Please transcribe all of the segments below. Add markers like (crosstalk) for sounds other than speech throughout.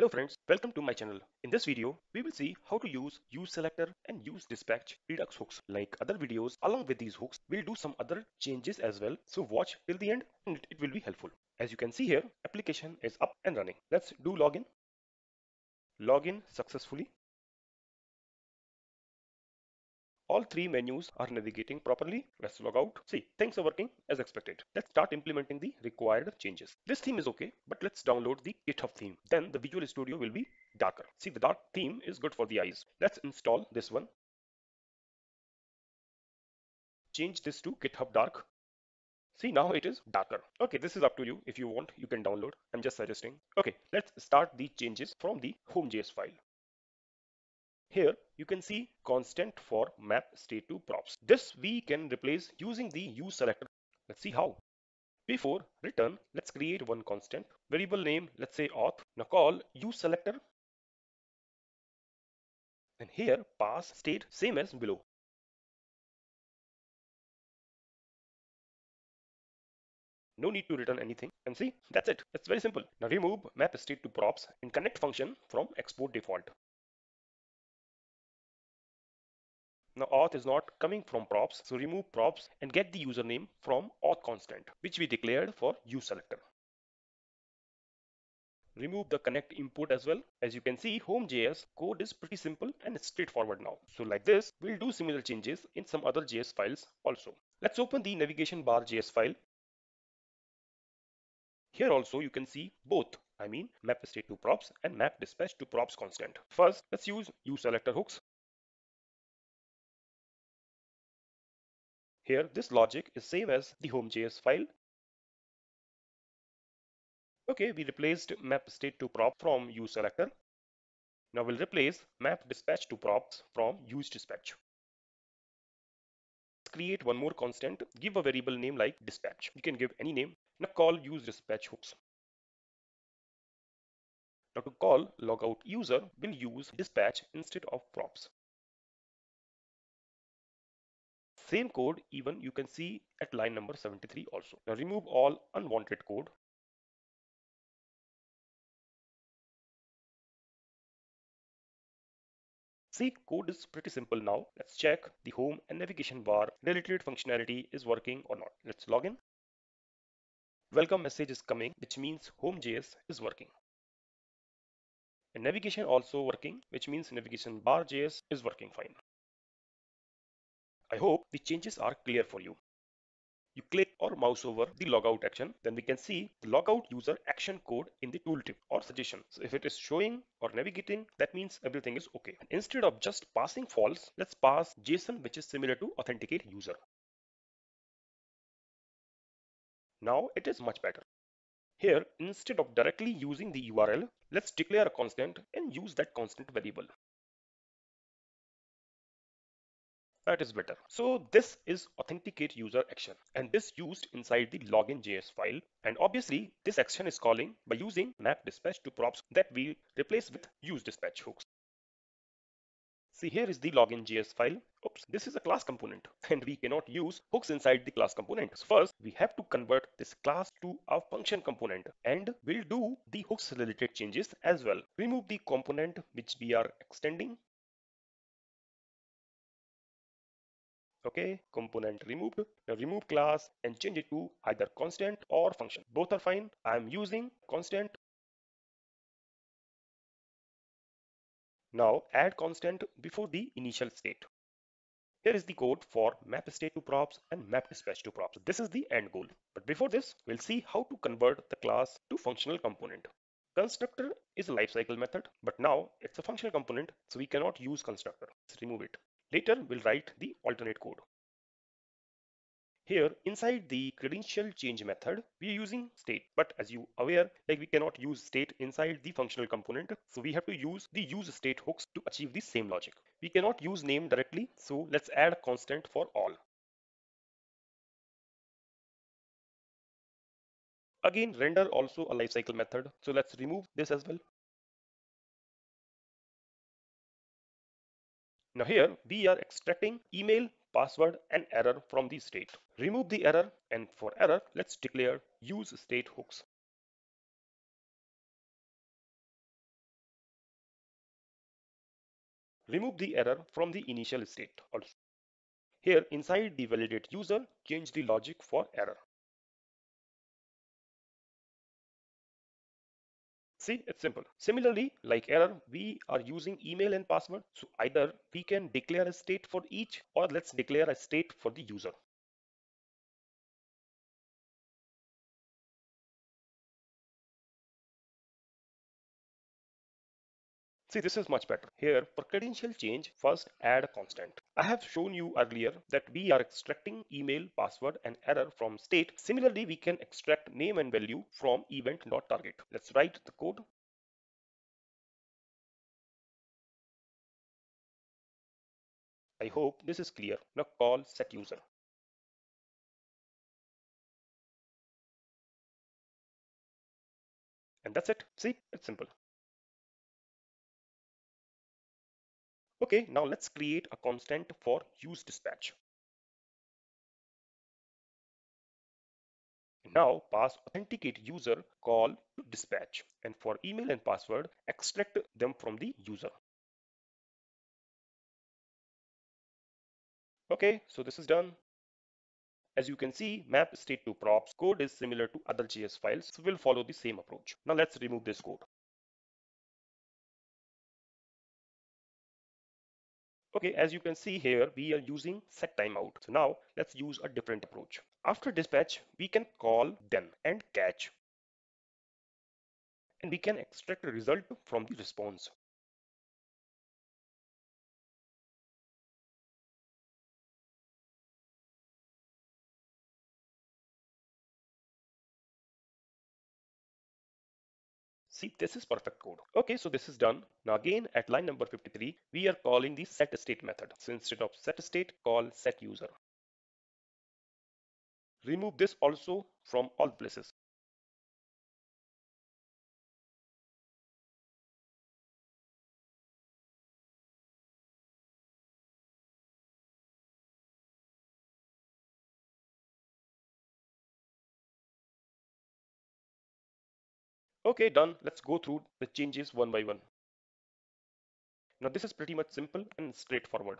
Hello friends, welcome to my channel. In this video, we will see how to use use selector and use dispatch Redux hooks. Like other videos, along with these hooks, we'll do some other changes as well. So watch till the end and it will be helpful. As you can see here, application is up and running. Let's do login. Login successfully. All three menus are navigating properly. Let's log out. See, things are working as expected. Let's start implementing the required changes. This theme is okay, but let's download the GitHub theme. Then the Visual Studio will be darker. See, the dark theme is good for the eyes. Let's install this one. Change this to GitHub Dark. See, now it is darker. Okay, this is up to you. If you want, you can download. I'm just suggesting. Okay, let's start the changes from the home.js file. Here you can see constant for map state to props. This we can replace using the use selector. Let's see how. Before return, let's create one constant variable name, let's say auth. Now call use selector. And here pass state same as below. No need to return anything and see that's it. It's very simple. Now remove map state to props and connect function from export default. Now auth is not coming from props, so remove props and get the username from auth constant, which we declared for use selector. Remove the connect input as well. As you can see, home.js code is pretty simple and straightforward now. So like this, we'll do similar changes in some other JS files also. Let's open the navigation bar JS file. Here also you can see both, I mean map state to props and map dispatch to props constant. First, let's use use selector hooks. Here, this logic is same as the home.js file. Okay, we replaced map state to prop from use selector. Now we'll replace map dispatch to props from use dispatch. Let's create one more constant, give a variable name like dispatch. You can give any name. Now call use dispatch hooks. Now to call logout user, we'll use dispatch instead of props. Same code even you can see at line number 73 also. Now remove all unwanted code. See, code is pretty simple now. Let's check the home and navigation bar related functionality is working or not. Let's log in. Welcome message is coming, which means home.js is working. And navigation also working, which means navigation bar JS is working fine. I hope the changes are clear for you. You click or mouse over the logout action, then we can see the logout user action code in the tooltip or suggestion. So if it is showing or navigating, that means everything is okay. And instead of just passing false, let's pass JSON which is similar to authenticate user. Now it is much better. Here, instead of directly using the URL, let's declare a constant and use that constant variable. That is better. So this is authenticate user action and this used inside the login.js file. And obviously this action is calling by using map dispatch to props that we replace with use dispatch hooks. See here is the login.js file. Oops, this is a class component (laughs) and we cannot use hooks inside the class component. So first, we have to convert this class to a function component and we'll do the hooks related changes as well. Remove the component which we are extending okay component removed now remove class and change it to either constant or function. Both are fine. I'm using constant. Now add constant before the initial state. Here is the code for map state to props and map dispatch to props. This is the end goal. But before this we'll see how to convert the class to functional component. Constructor is a lifecycle method but now it's a functional component so we cannot use constructor. Let's remove it Later, we'll write the alternate code. Here, inside the credential change method, we are using state. But as you aware, like we cannot use state inside the functional component. So we have to use the use state hooks to achieve the same logic. We cannot use name directly. So let's add constant for all. Again, render also a lifecycle method. So let's remove this as well. Now here we are extracting email, password and error from the state. Remove the error and for error let's declare use state hooks. Remove the error from the initial state also. Here inside the validate user change the logic for error. See, it's simple. Similarly, like error, we are using email and password. So either we can declare a state for each or let's declare a state for the user. See, this is much better. Here, for credential change, first add a constant. I have shown you earlier that we are extracting email, password, and error from state. Similarly, we can extract name and value from event.target. Let's write the code. I hope this is clear. Now call set user. And that's it. See, it's simple. Okay, now let's create a constant for use dispatch. Now pass authenticate user call to dispatch and for email and password extract them from the user. Okay, so this is done. As you can see, map state to props code is similar to other JS files, so we'll follow the same approach. Now let's remove this code. Okay, as you can see here, we are using set timeout. So now let's use a different approach. After dispatch, we can call then and catch. And we can extract a result from the response. See, this is perfect code. Okay, so this is done. Now again, at line number 53, we are calling the set state method. So instead of set state, call set user. Remove this also from all places. Okay, done. Let's go through the changes one by one. Now this is pretty much simple and straightforward.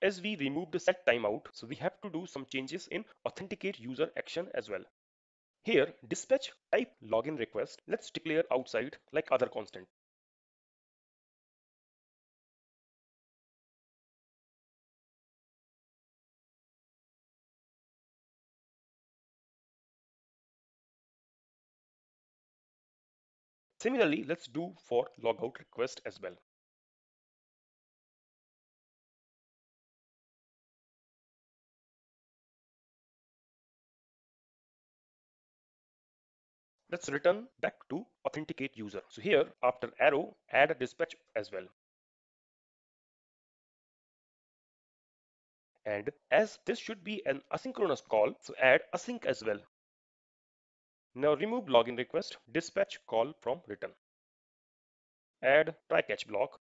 As we removed the set timeout, so we have to do some changes in authenticate user action as well. Here, dispatch type login request. Let's declare outside like other constant. Similarly, let's do for logout request as well. Let's return back to authenticate user. So here after arrow, add a dispatch as well. And as this should be an asynchronous call, so add async as well. Now remove login request, dispatch call from return. Add try catch block.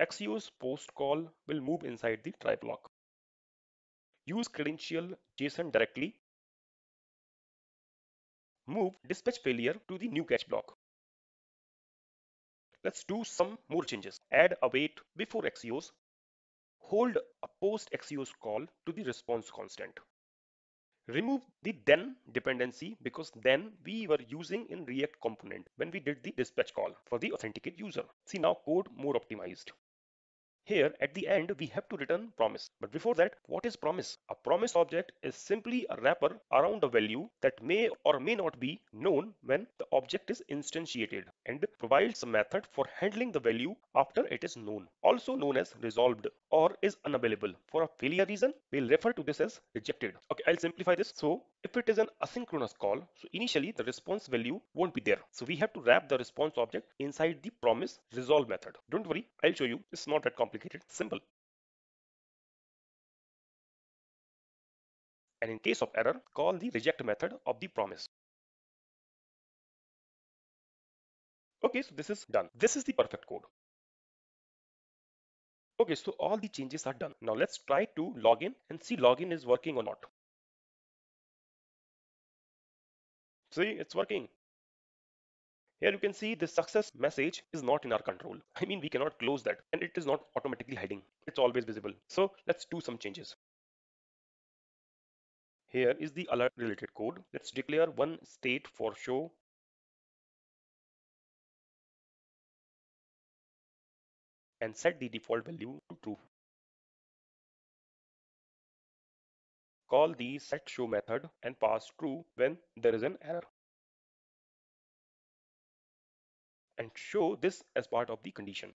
Axios post call will move inside the try block. Use credential JSON directly. Move dispatch failure to the new catch block. Let's do some more changes. Add await before Axios. Hold a post Axios call to the response constant. Remove the then dependency because then we were using in React component when we did the dispatch call for the authenticate user. See now code more optimized. Here at the end we have to return promise. But before that, what is promise? A promise object is simply a wrapper around a value that may or may not be known when the object is instantiated and provides a method for handling the value after it is known, also known as resolved or is unavailable. For a failure reason, we'll refer to this as rejected. Okay, I'll simplify this. So if it is an asynchronous call, so initially the response value won't be there. So we have to wrap the response object inside the promise resolve method. Don't worry, I'll show you. It's not that complicated complicated, simple. And in case of error, call the reject method of the promise. Okay, so this is done. This is the perfect code. Okay, so all the changes are done. Now let's try to log in and see login is working or not. See, it's working. Here you can see the success message is not in our control. I mean, we cannot close that and it is not automatically hiding. It's always visible. So let's do some changes. Here is the alert related code. Let's declare one state for show and set the default value to true. Call the set show method and pass true when there is an error. And show this as part of the condition.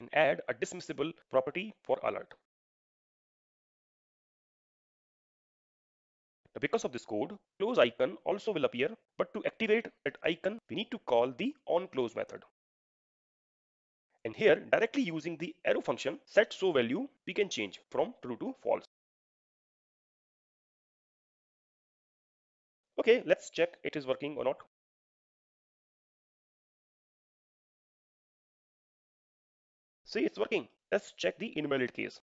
And add a dismissible property for alert. Now because of this code, close icon also will appear, but to activate that icon, we need to call the onClose method. And here, directly using the arrow function, set show value, we can change from true to false. Okay, let's check it is working or not. See, it's working. Let's check the invalid case.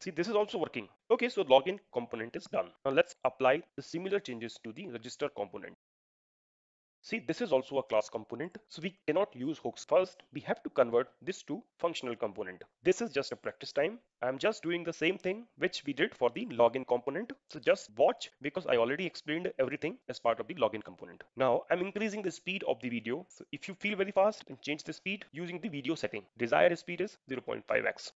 See, this is also working. Okay, so login component is done. Now let's apply the similar changes to the register component. See, this is also a class component, so we cannot use hooks. First, we have to convert this to functional component. This is just a practice time. I'm just doing the same thing which we did for the login component. So just watch because I already explained everything as part of the login component. Now I'm increasing the speed of the video. So if you feel very fast, then change the speed using the video setting. Desired speed is 0.5x.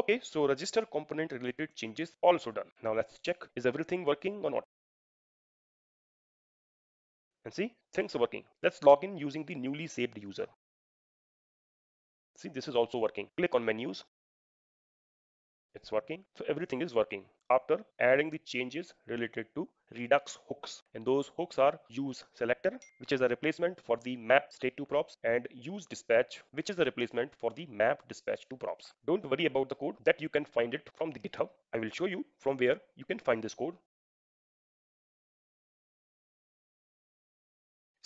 Okay, so register component related changes also done. Now let's check is everything working or not. And see, things are working. Let's log in using the newly saved user. See, this is also working. Click on menus it's working. So everything is working. After adding the changes related to redux hooks. And those hooks are use selector which is a replacement for the map state to props and use dispatch which is a replacement for the map dispatch to props. Don't worry about the code that you can find it from the github. I will show you from where you can find this code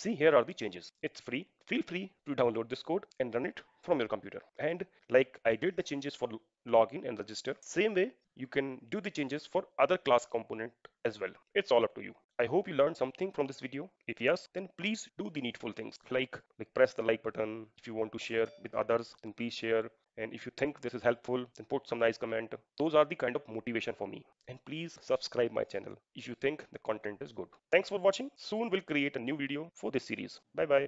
See, here are the changes. It's free. Feel free to download this code and run it from your computer. And like I did the changes for login and register, same way you can do the changes for other class component as well. It's all up to you. I hope you learned something from this video. If yes, then please do the needful things like, like press the like button. If you want to share with others, then please share. And if you think this is helpful, then put some nice comment. Those are the kind of motivation for me. And please subscribe my channel if you think the content is good. Thanks for watching. Soon we'll create a new video for this series. Bye bye.